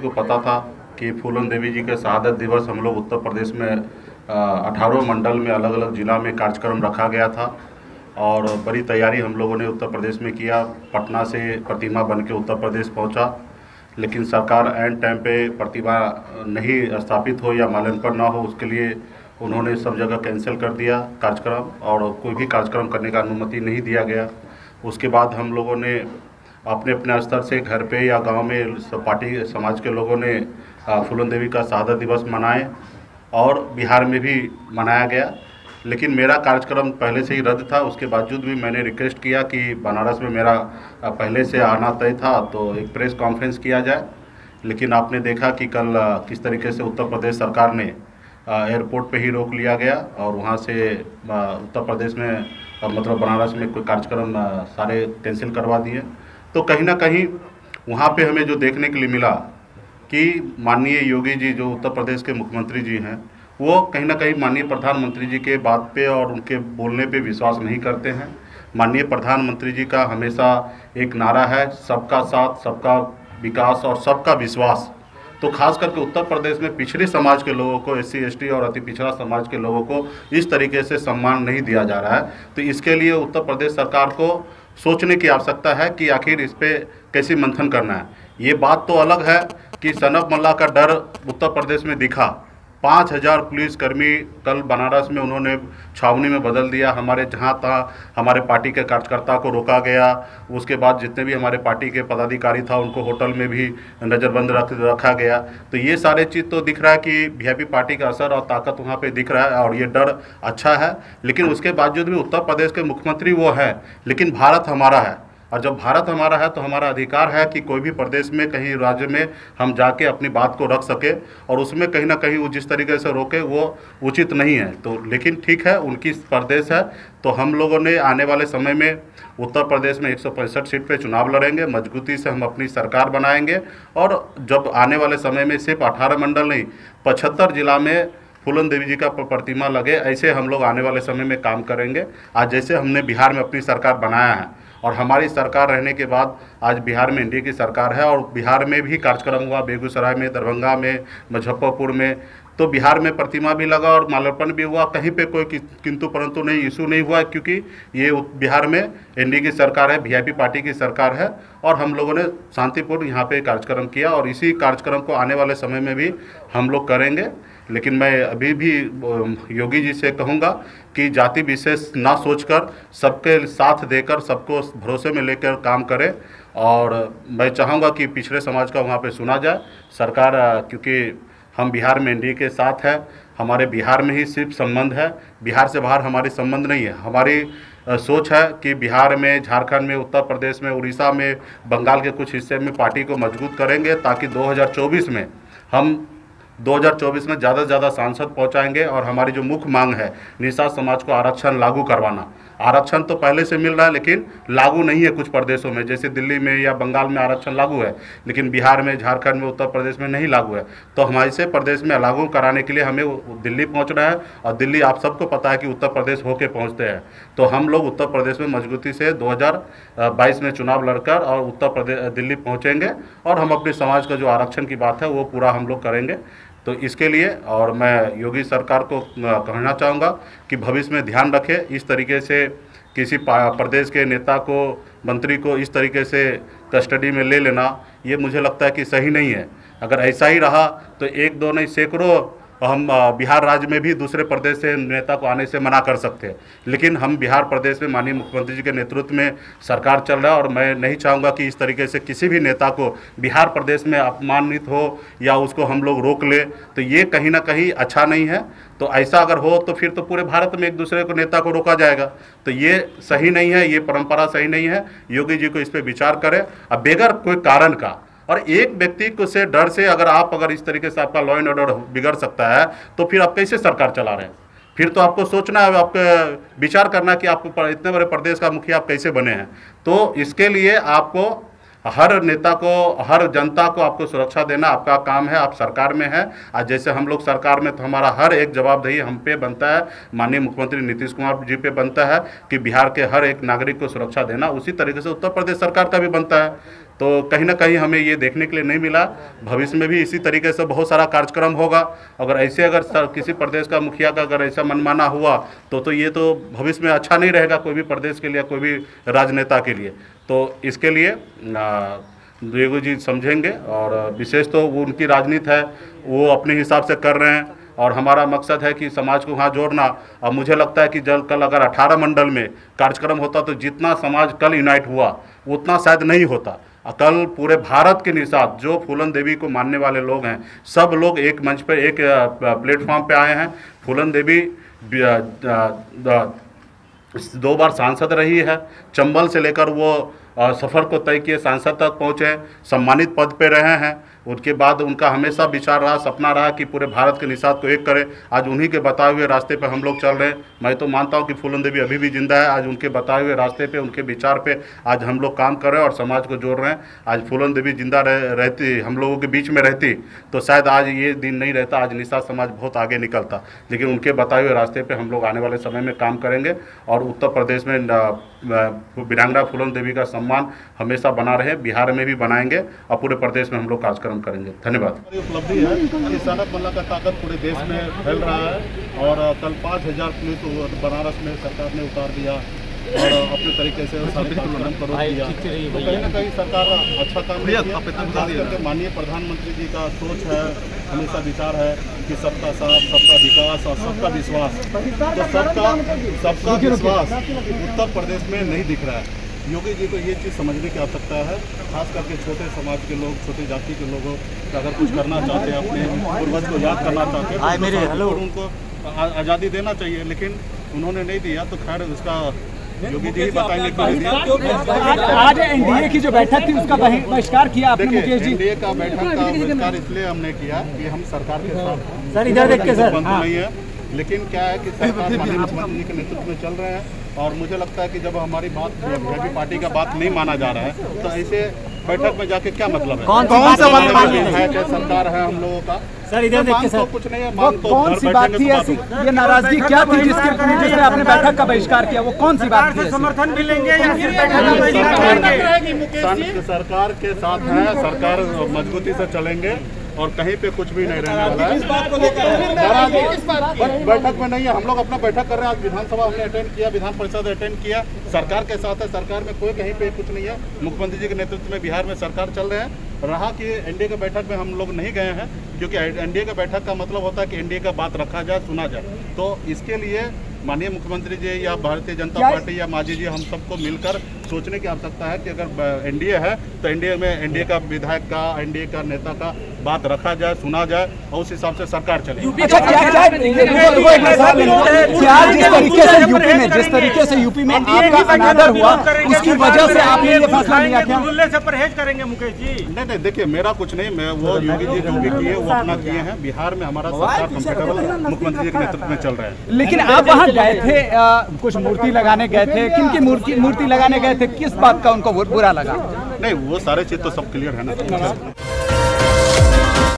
को पता था कि फूलन देवी जी के शहादत दिवस हम लोग उत्तर प्रदेश में अठारह मंडल में अलग अलग जिला में कार्यक्रम रखा गया था और बड़ी तैयारी हम लोगों ने उत्तर प्रदेश में किया। पटना से प्रतिमा बन के उत्तर प्रदेश पहुँचा, लेकिन सरकार एंड टाइम पे प्रतिमा नहीं स्थापित हो या माल्यार्पण ना हो, उसके लिए उन्होंने सब जगह कैंसिल कर दिया कार्यक्रम और कोई भी कार्यक्रम करने का अनुमति नहीं दिया गया। उसके बाद हम लोगों ने अपने अपने स्तर से घर पे या गाँव में पार्टी समाज के लोगों ने फूलन देवी का शहादत दिवस मनाए और बिहार में भी मनाया गया। लेकिन मेरा कार्यक्रम पहले से ही रद्द था, उसके बावजूद भी मैंने रिक्वेस्ट किया कि बनारस में मेरा पहले से आना तय था तो एक प्रेस कॉन्फ्रेंस किया जाए। लेकिन आपने देखा कि कल किस तरीके से उत्तर प्रदेश सरकार ने एयरपोर्ट पे ही रोक लिया गया और वहाँ से उत्तर प्रदेश में मतलब बनारस में कोई कार्यक्रम सारे कैंसिल करवा दिए। तो कहीं ना कहीं वहाँ पे हमें जो देखने के लिए मिला कि माननीय योगी जी, जो उत्तर प्रदेश के मुख्यमंत्री जी हैं, वो कहीं ना कहीं माननीय प्रधानमंत्री जी के बात पे और उनके बोलने पे विश्वास नहीं करते हैं। माननीय प्रधानमंत्री जी का हमेशा एक नारा है, सबका साथ, सबका विकास और सबका विश्वास। तो खास करके उत्तर प्रदेश में पिछड़े समाज के लोगों को एस सी और अति पिछड़ा समाज के लोगों को इस तरीके से सम्मान नहीं दिया जा रहा है। तो इसके लिए उत्तर प्रदेश सरकार को सोचने की आवश्यकता है कि आखिर इस पर कैसे मंथन करना है। ये बात तो अलग है कि सनब मल्ला का डर उत्तर प्रदेश में दिखा। पाँच हज़ार पुलिसकर्मी कल बनारस में उन्होंने छावनी में बदल दिया। हमारे जहाँ तहाँ हमारे पार्टी के कार्यकर्ता को रोका गया। उसके बाद जितने भी हमारे पार्टी के पदाधिकारी था, उनको होटल में भी नज़रबंद रख, रखा गया। तो ये सारे चीज़ तो दिख रहा है कि वी पार्टी का असर और ताकत वहाँ पे दिख रहा है और ये डर अच्छा है। लेकिन उसके बावजूद भी उत्तर प्रदेश के मुख्यमंत्री वो हैं, लेकिन भारत हमारा है। और जब भारत हमारा है तो हमारा अधिकार है कि कोई भी प्रदेश में, कहीं राज्य में हम जाके अपनी बात को रख सके और उसमें कहीं ना कहीं वो जिस तरीके से रोके वो उचित नहीं है। तो लेकिन ठीक है, उनकी प्रदेश है। तो हम लोगों ने आने वाले समय में उत्तर प्रदेश में एक सौ पैंसठ सीट पर चुनाव लड़ेंगे, मजबूती से हम अपनी सरकार बनाएँगे और जब आने वाले समय में सिर्फ़ अठारह मंडल नहीं, पचहत्तर जिला में फूलन देवी जी का प्रतिमा लगे, ऐसे हम लोग आने वाले समय में काम करेंगे। आज जैसे हमने बिहार में अपनी सरकार बनाया है, और हमारी सरकार रहने के बाद आज बिहार में एनडीए की सरकार है, और बिहार में भी कार्यक्रम हुआ, बेगूसराय में, दरभंगा में, मुजफ्फरपुर में तो बिहार में प्रतिमा भी लगा और माल्यार्पण भी हुआ। कहीं पे कोई किंतु परंतु नहीं, इशू नहीं हुआ, क्योंकि ये बिहार में एनडीए की सरकार है वीआईपी पार्टी की सरकार है, और हम लोगों ने शांतिपूर्ण यहाँ पे कार्यक्रम किया, और इसी कार्यक्रम को आने वाले समय में भी हम लोग करेंगे। लेकिन मैं अभी भी योगी जी से कहूँगा कि जाति विशेष ना सोचकर सबके साथ देकर, सबको भरोसे में लेकर काम करें। और मैं चाहूँगा कि पिछड़े समाज का वहाँ पे सुना जाए। सरकार क्योंकि हम बिहार में एनडीए के साथ है, हमारे बिहार में ही सिर्फ़ संबंध है। बिहार से बाहर हमारी संबंध नहीं है। हमारी सोच है कि बिहार में, झारखंड में, उत्तर प्रदेश में, उड़ीसा में, बंगाल के कुछ हिस्से में पार्टी को मज़बूत करेंगे ताकि 2024 में हम 2024 में ज़्यादा से ज़्यादा सांसद पहुंचाएँगे और हमारी जो मुख्य मांग है निशा समाज को आरक्षण लागू करवाना। आरक्षण तो पहले से मिल रहा है, लेकिन लागू नहीं है कुछ प्रदेशों में। जैसे दिल्ली में या बंगाल में आरक्षण लागू है, लेकिन बिहार में, झारखंड में, उत्तर प्रदेश में नहीं लागू है। तो हमारे से प्रदेश में लागू कराने के लिए हमें दिल्ली पहुँचना है, और दिल्ली आप सबको पता है कि उत्तर प्रदेश होके पहुँचते हैं। तो हम लोग उत्तर प्रदेश में मजबूती से दो हज़ार बाईस में चुनाव लड़कर और उत्तर प्रदेश दिल्ली पहुँचेंगे, और हम अपने समाज का जो आरक्षण की बात है, वो पूरा हम लोग करेंगे। तो इसके लिए और मैं योगी सरकार को कहना चाहूँगा कि भविष्य में ध्यान रखें, इस तरीके से किसी प्रदेश के नेता को, मंत्री को इस तरीके से कस्टडी में ले लेना, ये मुझे लगता है कि सही नहीं है। अगर ऐसा ही रहा तो एक दो नहीं, सैकड़ों हम बिहार राज्य में भी दूसरे प्रदेश से नेता को आने से मना कर सकते हैं। लेकिन हम बिहार प्रदेश में माननीय मुख्यमंत्री जी के नेतृत्व में सरकार चल रहा है और मैं नहीं चाहूँगा कि इस तरीके से किसी भी नेता को बिहार प्रदेश में अपमानित हो या उसको हम लोग रोक ले तो ये कहीं ना कहीं अच्छा नहीं है। तो ऐसा अगर हो तो फिर तो पूरे भारत में एक दूसरे को, नेता को रोका जाएगा। तो ये सही नहीं है, ये परंपरा सही नहीं है। योगी जी को इस पर विचार करें। अब बेगर कोई कारण का और एक व्यक्ति को से डर से अगर आप, अगर इस तरीके से आपका लॉ एंड ऑर्डर बिगड़ सकता है तो फिर आप कैसे सरकार चला रहे हैं? फिर तो आपको सोचना है, आपको विचार करना कि आपको इतने बड़े प्रदेश का मुखिया आप कैसे बने हैं। तो इसके लिए आपको हर नेता को, हर जनता को आपको सुरक्षा देना आपका काम है, आप सरकार में है। आज जैसे हम लोग सरकार में तो हमारा हर एक जवाबदेही हम पे बनता है। माननीय मुख्यमंत्री नीतीश कुमार जी पे बनता है कि बिहार के हर एक नागरिक को सुरक्षा देना, उसी तरीके से उत्तर प्रदेश सरकार का भी बनता है। तो कहीं ना कहीं हमें ये देखने के लिए नहीं मिला। भविष्य में भी इसी तरीके से बहुत सारा कार्यक्रम होगा। अगर ऐसे अगर किसी प्रदेश का मुखिया का अगर ऐसा मनमाना हुआ तो तो ये तो भविष्य में अच्छा नहीं रहेगा कोई भी प्रदेश के लिए, कोई भी राजनेता के लिए। तो इसके लिए द्विवेदी जी समझेंगे और विशेष तो वो उनकी राजनीति है, वो अपने हिसाब से कर रहे हैं। और हमारा मकसद है कि समाज को वहाँ जोड़ना। अब मुझे लगता है कि जल, कल अगर 18 मंडल में कार्यक्रम होता तो जितना समाज कल यूनाइट हुआ, उतना शायद नहीं होता। कल पूरे भारत के निषाद, जो फूलन देवी को मानने वाले लोग हैं, सब लोग एक मंच पर, एक प्लेटफॉर्म पे आए हैं। फूलन देवी दो बार सांसद रही है। चंबल से लेकर वो सफ़र को तय किए सांसद तक पहुँचे सम्मानित पद पे रहे हैं। उसके बाद उनका हमेशा विचार रहा सपना रहा कि पूरे भारत के निषाद को एक करें। आज उन्हीं के बताए हुए रास्ते पे हम लोग चल रहे हैं। मैं तो मानता हूँ कि फूलन देवी अभी भी ज़िंदा है। आज उनके बताए हुए रास्ते पे उनके विचार पे आज हम लोग काम कर रहे हैं और समाज को जोड़ रहे हैं। आज फूलन देवी ज़िंदा रह, रहती हम लोगों के बीच में रहती तो शायद आज ये दिन नहीं रहता आज निषाद समाज बहुत आगे निकलता। लेकिन उनके बताए हुए रास्ते पर हम लोग आने वाले समय में काम करेंगे और उत्तर प्रदेश में वीरांगना फूलन देवी का सम्मान हमेशा बना रहे बिहार में भी बनाएँगे और पूरे प्रदेश में हम लोग कार्यक्रम करेंगे। धन्यवाद। उपलब्धि है कि सनत मल्ला का ताकत पूरे देश में फैल रहा है और कल पाँच हज़ार पुलिस बनारस में सरकार ने उतार दिया और अपने तरीके से खत्म करो दिया तो कहीं ना कहीं सरकार अच्छा काम करके माननीय प्रधानमंत्री जी का सोच है हमेशा विचार है कि सबका साथ सबका विकास और सबका विश्वास। तो सबका सबका विश्वास उत्तर प्रदेश में नहीं दिख रहा है। योगी जी को ये चीज़ समझने की आवश्यकता है खास करके छोटे समाज के लोग छोटे जाति के लोगों को अगर कुछ करना चाहते हैं अपने पूर्वज को याद करना चाहते हैं तो उनको आज़ादी देना चाहिए लेकिन उन्होंने नहीं दिया तो खैर उसका योगी जी बताएँगे आज एनडीए की जो बैठक थी उसका बहिष्कार किया आपने मुकेश जी। एनडीए का बैठक का बहिष्कार इसलिए हमने किया कि हम सरकार के साथ सर इधर देख के सर हाँ। नहीं है लेकिन क्या है कि सरकार मुख्यमंत्री के नेतृत्व में चल रहे हैं। और मुझे लगता है कि जब हमारी बात बीजेपी पार्टी का बात नहीं माना जा रहा है तो ऐसे बैठक में जाके क्या मतलब है? कौन कौन सा मतलब है? क्या सरकार है हम लोगों का? सर इधर देखिए सर। कुछ नहीं है वो तो कौन सी बात थी ऐसी? ये नाराज़गी क्या थी जिसके जिसने आपने बैठक का बहिष्कार किया? वो कौन सी बात थी समर्थन भी लेंगे या फिर बैठक का बहिष्कार करेंगे? सरकार के साथ है सरकार मजबूती से चलेंगे। और कहीं पे कुछ भी नहीं रहने वाला है। बैठक में नहीं है। हम लोग अपना बैठक कर रहे हैं। आज विधानसभा हमने अटेंड किया विधान परिषद अटेंड किया। सरकार के साथ है। सरकार में कोई कहीं पे कुछ नहीं है। मुख्यमंत्री जी के नेतृत्व में बिहार में सरकार चल रहे हैं। रहा कि एनडीए के बैठक में हम लोग नहीं गए हैं क्योंकि एनडीए के बैठक का मतलब होता है कि एनडीए का बात रखा जाए सुना जाए। तो इसके लिए माननीय मुख्यमंत्री जी या भारतीय जनता पार्टी या माजी जी हम सबको मिलकर सोचने की आवश्यकता है कि अगर एनडीए है तो एनडीए में एनडीए का विधायक का एनडीए का नेता का बात रखा जाए सुना जाए और उस हिसाब से सरकार चले। जिस तरीके से यूपी में जिस तरीके से यूपी में आपका अनादर हुआ उसकी वजह से आपने ये फैसला लिया क्या? से परहेज करेंगे मुकेश जी। नहीं नहीं देखिए मेरा कुछ नहीं मैं वो योगी जी जो भी किए वो अपना किए हैं। बिहार में हमारा सरकार कंफर्टेबल मुख्यमंत्री जी के नेतृत्व में चल रहा है। लेकिन आप वहाँ गए थे कुछ मूर्ति लगाने गए थे किन की मूर्ति मूर्ति लगाने गए थे, किस बात का उनको बुरा लगा? नहीं, वो सारे चीज़ तो सब क्लियर है ना।